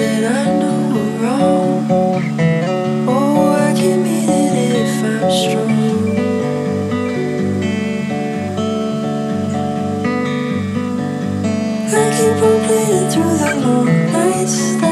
that I know we're wrong. Oh, I can meet it if I'm strong. I keep on bleeding through the long nights.